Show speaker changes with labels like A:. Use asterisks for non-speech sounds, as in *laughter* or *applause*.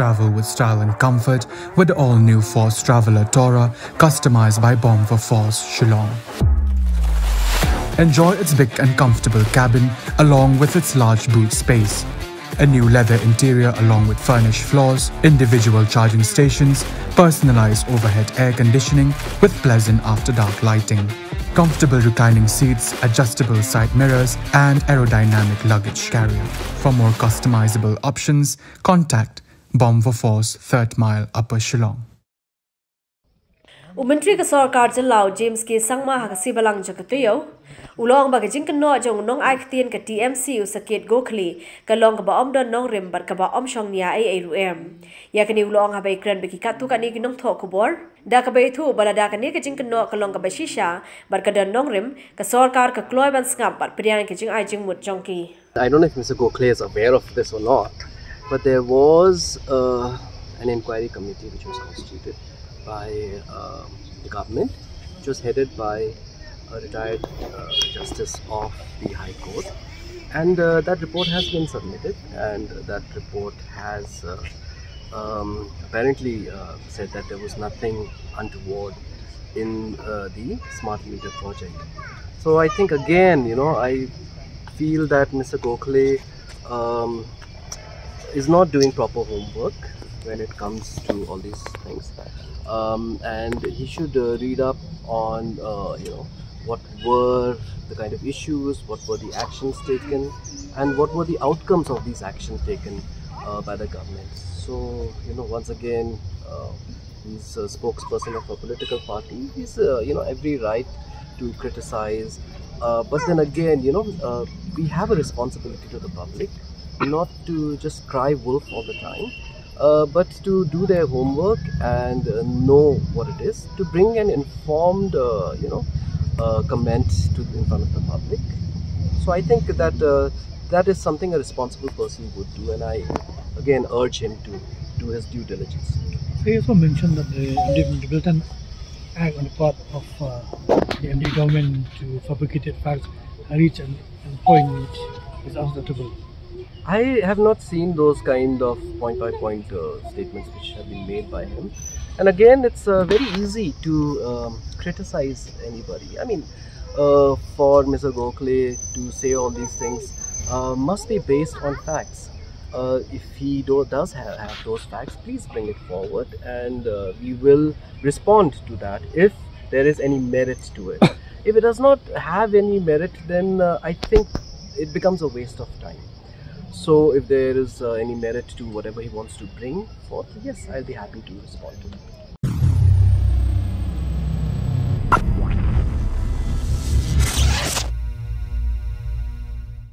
A: Travel with style and comfort with all-new Force Traveler Tourer customized by Bomb for Force Shillong. Enjoy its big and comfortable cabin along with its large boot space. A new leather interior along with furnished floors, individual charging stations, personalized overhead air conditioning with pleasant after-dark lighting, comfortable reclining seats, adjustable side mirrors, and aerodynamic luggage carrier. For more customizable options, contact Bomber Force, Third Mile, Upper Shillong.
B: Umentri ke sorkar jelau James ke sangma hak si belang jakatuyo. Ulang bagi jingkan no ajong nong aik tien ke TMC u sakit gokli. Kalong ke baom don nong rim bar om baom syong niya ay ayru em. Yakini ulang habai kren beki katu kan ikin nong tok kubor. Da ke bayi tu bala da kan ikin jingkan no kalong ke bayi shisha. Bar ke don nong rim ke sorkar ke kloy ban sengap bar periang ke jing aik jing mut jongki.
C: I don't know if Mr. Gokli is aware of this or not. But there was uh, an inquiry committee which was constituted by uh, the government, which was headed by a retired uh, justice of the High Court. And uh, that report has been submitted, and that report has uh, um, apparently uh, said that there was nothing untoward in the smart meter project. So I think again, you know, I feel that Mr. Gokhale um, is not doing proper homework when it comes to all these things. Um, and he should uh, read up on uh, you know what were the kind of issues what were the actions taken and what were the outcomes of these actions taken uh, by the government. So you know once again uh, he's a spokesperson of a political party. He's uh, you know every right to criticize uh, but then again you know we have a responsibility to the public not to just cry wolf all the time uh, but to do their homework and uh, know what it is, to bring an informed, uh, you know, uh, comment to in front of the public. So I think that uh, that is something a responsible person would do, and I again urge him to do his due diligence.
D: He also mentioned that the Middleton Act on the part of the MDA government to fabricated facts reach an, an point which is unacceptable.
C: I have not seen those kind of point by point uh, statements which have been made by him. And again, it's uh, very easy to um, criticize anybody. I mean, uh, for Mr. Gokhale to say all these things uh, must be based on facts. Uh, if he do, does have, have, those facts, please bring it forward and uh, we will respond to that if there is any merit to it. *coughs* if it does not have any merit, then I think it becomes a waste of time. So if there is uh, any merit to whatever he wants to bring forth, yes, I'll be happy to respond to that.